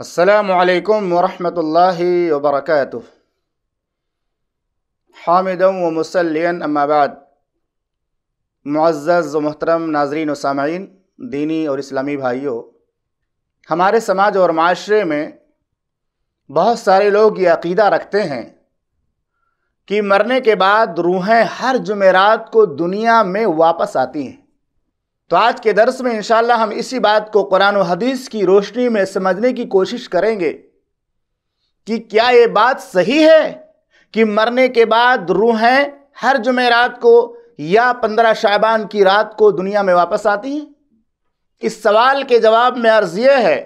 असलकम वरहमतुल्लाहि वबरकातुह हामिदम व मुसलियन अम्माबाद मुआज़ व मोहतरम नाजरीन व सामीन दीनी और इस्लामी भाइयों हमारे समाज और माशरे में बहुत सारे लोग ये अकीदा रखते हैं कि मरने के बाद रूहें हर जुमेरात को दुनिया में वापस आती हैं तो आज के दर्स में इंशाल्लाह हम इसी बात को कुरान हदीस की रोशनी में समझने की कोशिश करेंगे कि क्या ये बात सही है कि मरने के बाद रूहें हर जुमेरात को या पंद्रह शाबान की रात को दुनिया में वापस आती हैं? इस सवाल के जवाब में अर्ज़ यह है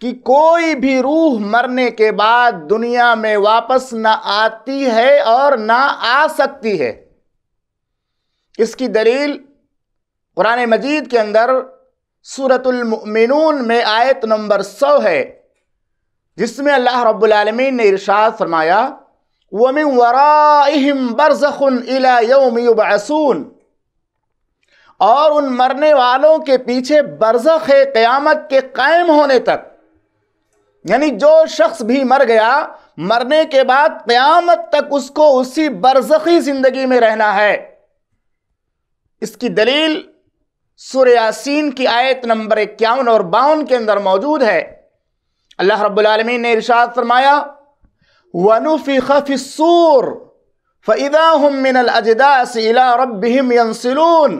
कि कोई भी रूह मरने के बाद दुनिया में वापस ना आती है और ना आ सकती है। इसकी दलील कुरान मजीद के अंदर सूरतुलमिनून में आयत नंबर सौ है, जिसमें अल्लाह रब्बुल आलमीन ने इरशाद फरमाया, वमिन वराइहिम बरज़खुन इला और उन मरने वालों के पीछे बरज़ख है क़यामत के कायम होने तक। यानी जो शख्स भी मर गया, मरने के बाद क़यामत तक उसको उसी बरज़खी ज़िंदगी में रहना है। इसकी दलील सुरयासीन की आयत नंबर इक्यावन और बावन के अंदर मौजूद है। अल्लाह रब्लमी ने इरशाद फरमाया वनुफ़ी खफ़िसूर फ़ैदाहम मिनल अजदास इला रब्बिहिम यंसिलून।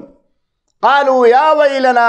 कालू या वैलना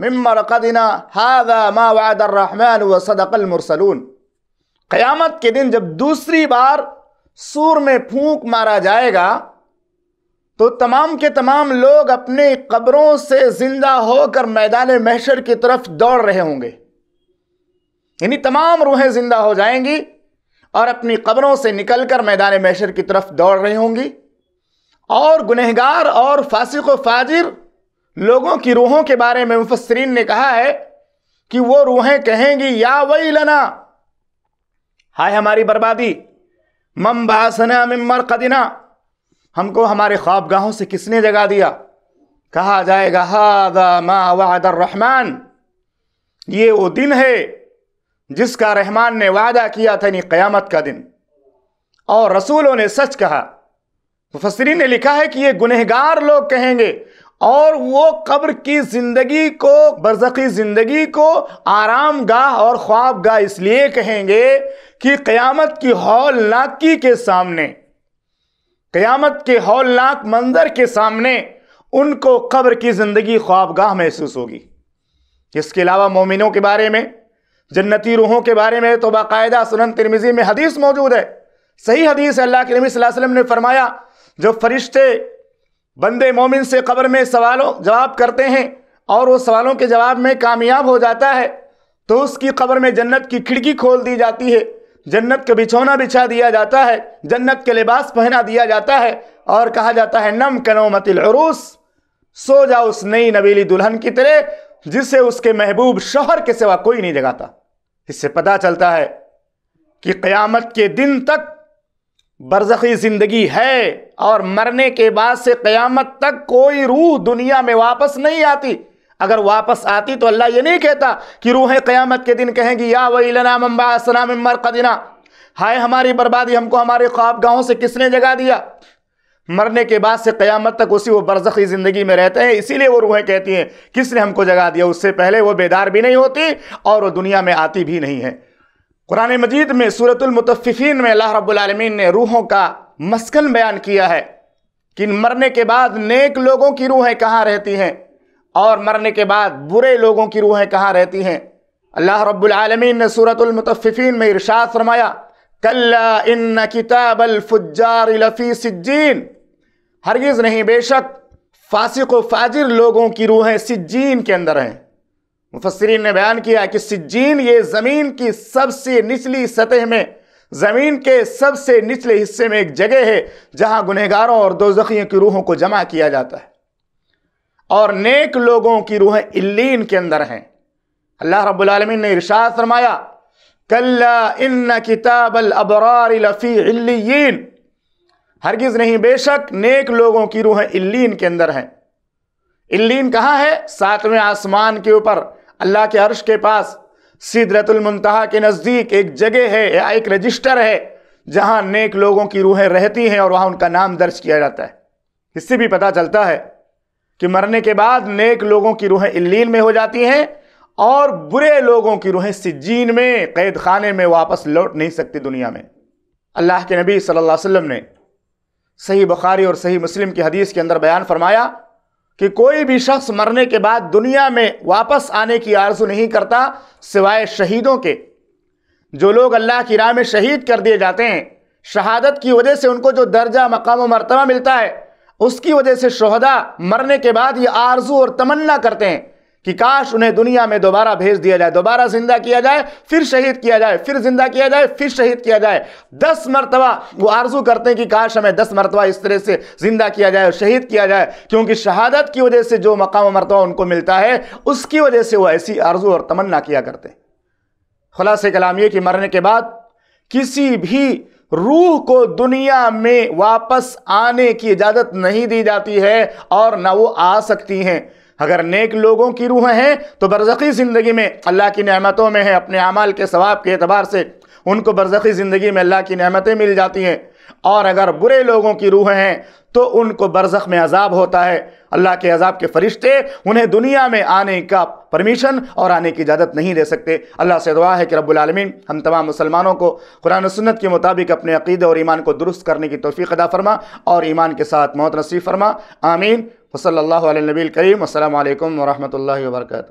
मिम्मर कदना हादा मा वादर्रहमान व सदकल मुरसलून। क़यामत के दिन जब दूसरी बार सूर में फूंक मारा जाएगा तो तमाम के तमाम लोग अपने कब्रों से ज़िंदा होकर मैदान महशर की तरफ़ दौड़ रहे होंगे। यानी तमाम रूहें ज़िंदा हो जाएँगी और अपनी कब्रों से निकलकर मैदान महशर की तरफ़ दौड़ रही होंगी। और गुनहगार और फासिक व फाजिर लोगों की रूहों के बारे में मुफसरीन ने कहा है कि वो रूहें कहेंगी, या वही लना हाय हमारी बर्बादी, मम बासना मिमर कदिना हमको हमारे ख्वाबगाहों से किसने जगा दिया? कहा जाएगा, हादा मा वादर रहमान ये वो दिन है जिसका रहमान ने वादा किया था नहीं क़यामत का दिन। और रसूलों ने सच कहा। मुफसरी ने लिखा है कि ये गुनहगार लोग कहेंगे, और वो कब्र की ज़िंदगी को बरजकी ज़िंदगी को आराम गाह और ख्वाब गाह इसलिए कहेंगे कि क़यामत की हौलनाकी के सामने क़यामत के हौलनाक मंजर के सामने उनको कब्र की ज़िंदगी ख्वाबगाह महसूस होगी। इसके अलावा मोमिनों के बारे में, जन्नती रूहों के बारे में तो बाकायदा सुनन तिरमिज़ी में हदीस मौजूद है। सही हदीस अल्लाह के नबी वसल्लम ने फरमाया, जो फरिश्ते बंदे मोमिन से कब्र में सवालों, जवाब करते हैं और वो सवालों के जवाब में कामयाब हो जाता है तो उसकी कब्र में जन्नत की खिड़की खोल दी जाती है। जन्नत का बिछौना बिछा दिया जाता है, जन्नत के लिबास पहना दिया जाता है और कहा जाता है, नम कनोमतिल अरूस सो जा उस नई नबीली दुल्हन की तरह, जिसे उसके महबूब शोहर के सिवा कोई नहीं जगाता। इससे पता चलता है कि क़यामत के दिन तक बरजखी ज़िंदगी है और मरने के बाद से क़यामत तक कोई रूह दुनिया में वापस नहीं आती। अगर वापस आती तो अल्लाह ये नहीं कहता कि रूहें क़यामत के दिन कहेंगी, या वही मम्बा कदिना हाय हमारी बर्बादी हमको हमारे ख्वाब गाहों से किसने जगा दिया? मरने के बाद से क़यामत तक उसी वो बरसखी ज़िंदगी में रहते हैं, इसीलिए वो रूहें कहती हैं, किसने हमको जगा दिया? उससे पहले वो बेदार भी नहीं होती और वो दुनिया में आती भी नहीं है। कुरान मजीद में सूरतुलमतफ़िन में अल्लाह रब्बुल ने रूहों का मस्कन बयान किया है कि मरने के बाद नेक लोगों की रूहें कहाँ रहती हैं? और मरने के बाद बुरे लोगों की रूहें कहाँ रहती हैं? अल्लाह रब्बुल आलमीन ने सूरतुलमतफ़िन में इरशाद फरमाया, कल्ला इन किताब अलफुजार लफ़ी सिज्जीन। हरगिज़ नहीं, बेशक फासिक व फाजिर लोगों की रूहें सिज्जीन के अंदर हैं। मुफसरीन ने बयान किया कि सिज्जीन ये ज़मीन की सबसे निचली सतह में, ज़मीन के सबसे निचले हिस्से में एक जगह है, जहाँ गुनहगारों और दो की रूहों को जमा किया जाता है। और नेक लोगों की रूहें इल्लीन के अंदर हैं। अल्लाह रब्बुल आलमीन ने इरशाद फरमाया, कल्ला इन किताब अबरार लफ़ी इल्लीन। हरगिज़ नहीं, बेशक नेक लोगों की रूहें इल्लीन के अंदर हैं। इल्लीन कहाँ है? सातवें आसमान के ऊपर, अल्लाह के अर्श के पास। सिदरतुलमतहा के नज़दीक एक जगह है, या एक रजिस्टर है, जहाँ नेक लोगों की रूहें रहती हैं और वहाँ उनका नाम दर्ज किया जाता है। इससे भी पता चलता है कि मरने के बाद नेक लोगों की रूहें इल्लीन में हो जाती हैं और बुरे लोगों की रूहें सिज्जीन में कैद खाने में वापस लौट नहीं सकती दुनिया में। अल्लाह के नबी सल्लल्लाहु अलैहि वसल्लम ने सही बुखारी और सही मुस्लिम की हदीस के अंदर बयान फरमाया कि कोई भी शख्स मरने के बाद दुनिया में वापस आने की आरज़ू नहीं करता, सिवाय शहीदों के। जो लोग अल्लाह की राह में शहीद कर दिए जाते हैं, शहादत की वजह से उनको जो दर्जा, मकाम मरतबा मिलता है उसकी वजह से शहदा मरने के बाद ये आरज़ू और तमन्ना करते हैं कि काश उन्हें दुनिया में दोबारा भेज दिया जाए, दोबारा ज़िंदा किया जाए, फिर शहीद किया जाए, फिर ज़िंदा किया जाए, फिर शहीद किया जाए। दस मरतबा वो आरज़ू करते हैं कि काश हमें दस मरतबा इस तरह से ज़िंदा किया जाए और शहीद किया जाए, क्योंकि शहादत की वजह से जो मकाम मरतबा उनको मिलता है, उसकी वजह से वो ऐसी आरज़ू और तमन्ना किया करते हैं। खुलास कलाम ये कि मरने के बाद किसी भी रूह को दुनिया में वापस आने की इजाज़त नहीं दी जाती है और ना वो आ सकती हैं। अगर नेक लोगों की रूह हैं तो बरज़ी ज़िंदगी में अल्लाह की नमतों में है, अपने अमाल के सवाब के अतबार से उनको बरज़ी ज़िंदगी में अल्लाह की नमतें मिल जाती हैं। और अगर बुरे लोगों की रूह हैं तो उनको बरज़ख में अजाब होता है। अल्लाह के अजाब के फरिश्ते उन्हें दुनिया में आने का परमिशन और आने की इजाज़त नहीं दे सकते। अल्लाह से दुआ है कि रब्बुल हम तमाम मुसलमानों को कुरान सुन्नत के मुताबिक अपने अकीदे और ईमान को दुरुस्त करने की तोफ़ी अदा फरमा और ईमान के साथ मौत नसीब फरमा। आमीन। वसल नबी करीम। अल्लाम वरहमल वर्का